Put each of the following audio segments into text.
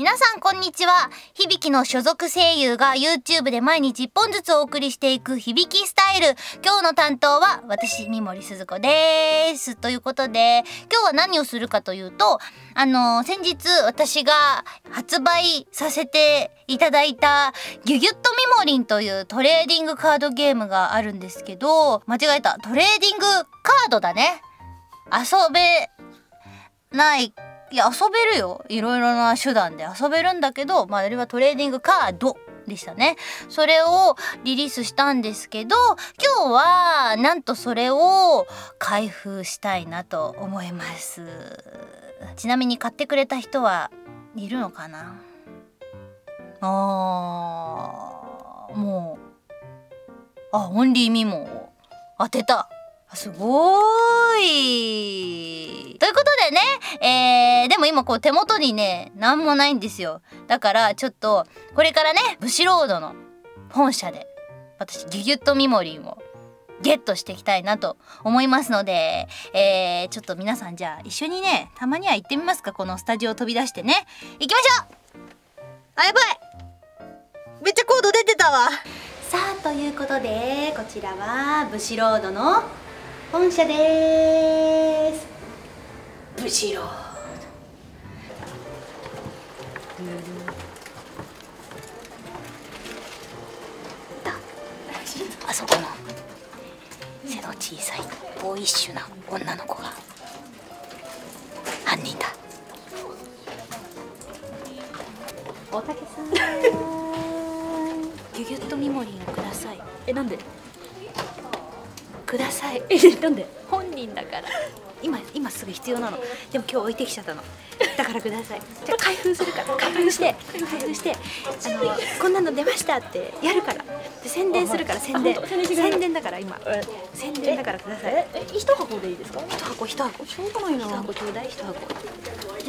皆さんこんにちは。響の所属声優が YouTube で毎日1本ずつお送りしていく響きスタイル。今日の担当は私三森鈴子です。ということで今日は何をするかというとあの先日私が発売させていただいたギュギュッとミモリンというトレーディングカードゲームがあるんですけど間違えた。トレーディングカードだね。遊べないいや遊べるよ。いろいろな手段で遊べるんだけどまああれはトレーディングカードでしたね。それをリリースしたんですけど今日はなんとそれを開封したいなと思います。ちなみに買ってくれた人はいるのかな？あーもう。あオンリーミモを当てた。すごい。ということでね、えー、でも今こう手元にね何もないんですよ。だからちょっとこれからねブシロードの本社で私ギュギュッとミモリンをゲットしていきたいなと思いますので、えー、ちょっと皆さんじゃあ一緒にねたまには行ってみますかこのスタジオ飛び出してね。行きましょう!あやばい!めっちゃコード出てたわ!さあということでこちらはブシロードの本社です。ブシロー。ドあそこの。背の小さいボーイッシュな女の子が。犯人だ。大竹さん。ギュギュッとミモリンをください。えなんで？ください。えなんで？本人だから今今すぐ必要なの。でも今日置いてきちゃったの。だからください。じゃあ開封するから。開封して。開封して。あのこんなの出ましたってやるから。で宣伝するから宣伝。宣伝だから今。え宣伝だからください。ええ一箱でいいですか？一箱一箱。しょうがないな。一箱ちょうだい一箱。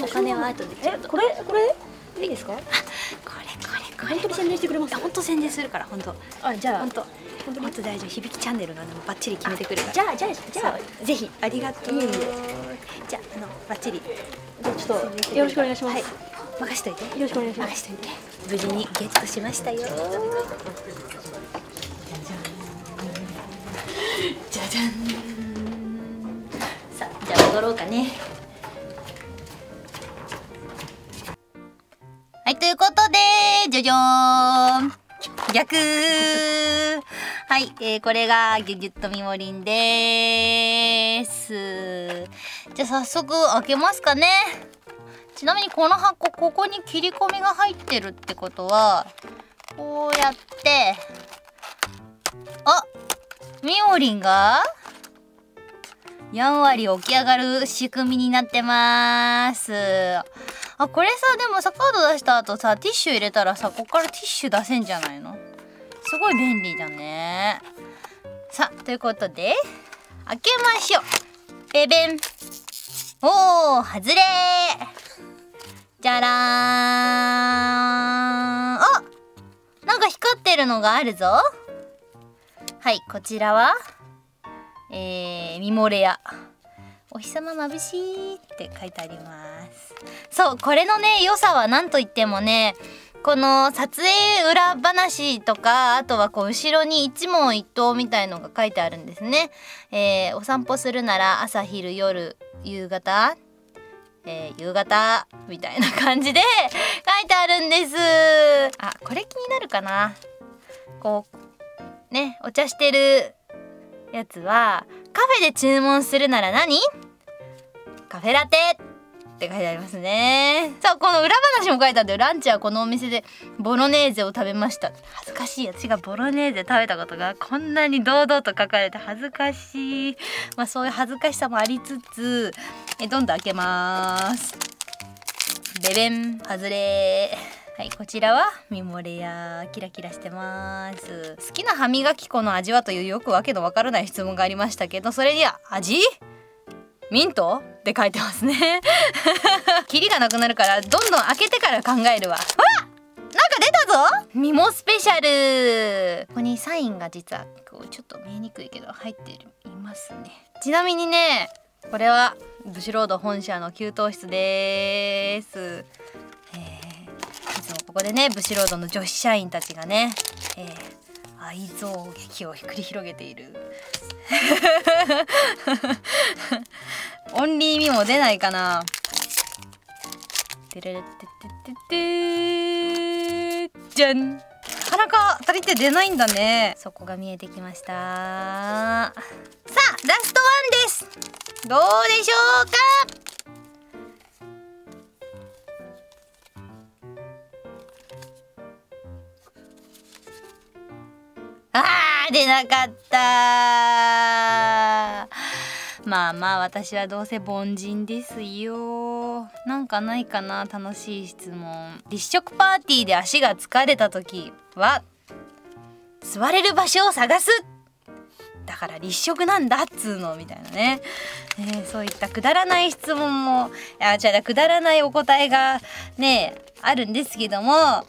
お金は後でちょっとえこれこれ？いいですか？これこれこれ。本当に宣伝してくれます？本当宣伝するから本当。あじゃあ。本当本当に。本当大丈夫。響きチャンネルのでもバッチリ決めてくるじゃあじゃあじゃあ。ぜひ。ありがとう。じゃああのバッチリ。じゃあちょっとよろしくお願いします、はい。任しといて。よろしくお願いします。任しといて。無事にゲットしましたよ。じゃじゃん。さあじゃあ戻ろうかね。はいということでじゃじゃーん。逆はい、えー、これがギュギュッとみもりんです。じゃあ早速開けますかね。ちなみにこの箱ここに切り込みが入ってるってことはこうやってあみおりんがやんわり起き上がる仕組みになってます。あこれさでもさカード出した後さティッシュ入れたらさここからティッシュ出せんじゃないの？すごい便利だね。さあということで開けましょう。ベベンおー外れ。じゃらーん。あなんか光ってるのがあるぞ。はいこちらはえー、ミモレア。お日様眩しいって書いてあります。そうこれのね良さは何と言ってもねこの撮影裏話とかあとはこう後ろに一問一答みたいのが書いてあるんですね、えー、お散歩するなら朝昼夜夕方えー、夕方みたいな感じで 書いてあるんです。あこれ気になるかな？こうねお茶してるやつはカフェで注文するなら何？カフェラテ。って書いてありますね。さあこの裏話も書いてあるんだよ。ランチはこのお店でボロネーゼを食べました。恥ずかしい私がボロネーゼ食べたことがこんなに堂々と書かれて恥ずかしい。まあそういう恥ずかしさもありつつえどんどん開けます。ベベン外れ。はいこちらはミモレアキラキラしてます。好きな歯磨き粉の味はというよくわけのわからない質問がありましたけどそれには味？ミントって書いてますね。キリがなくなるからどんどん開けてから考えるわ。わなんか出たぞ！ミモスペシャル。ここにサインが実はこうちょっと見えにくいけど入っていますね。ちなみにねこれはブシロード本社の給湯室です、えーここでねブシロードの女子社員たちがね、えー、愛憎劇を繰り広げている オンリーミも出ないかな。てれれてててじゃんなかなか足りて出ないんだねそこが見えてきましたさあラストワンですどうでしょうかああ出なかったまあまあ私はどうせ凡人ですよ。なんかないかな楽しい質問。立食パーティーで足が疲れた時は座れる場所を探す。だから立食なんだっつうのみたいなね、えー、そういったくだらない質問もいやじゃあくだらないお答えがねあるんですけども。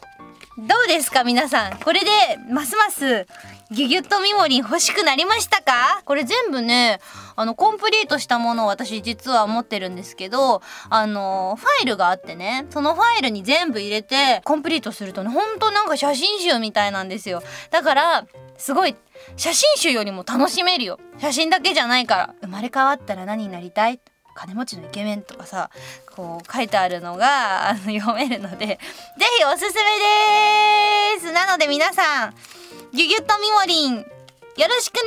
どうですか皆さん。これでますますギュギュッとミモリン欲しくなりましたか？これ全部ねあのコンプリートしたものを私実は持ってるんですけどあのファイルがあってねそのファイルに全部入れてコンプリートするとねほんとなんか写真集みたいなんですよ。だからすごい写真集よりも楽しめるよ。写真だけじゃないから生まれ変わったら何になりたい？金持ちのイケメンとかさこう書いてあるのが あの読めるので ぜひおすすめです。なので皆さんギュギュッとみもりんよろしくね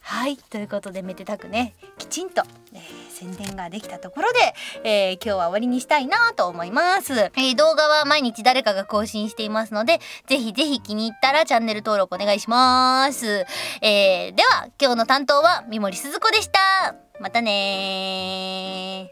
はい。ということでめでたくねきちんと、えー、宣伝ができたところで、えー、今日は終わりにしたいなと思います、えー、動画は毎日誰かが更新していますのでぜひぜひ気に入ったらチャンネル登録お願いします、えー、では今日の担当は三森すず子でした。またね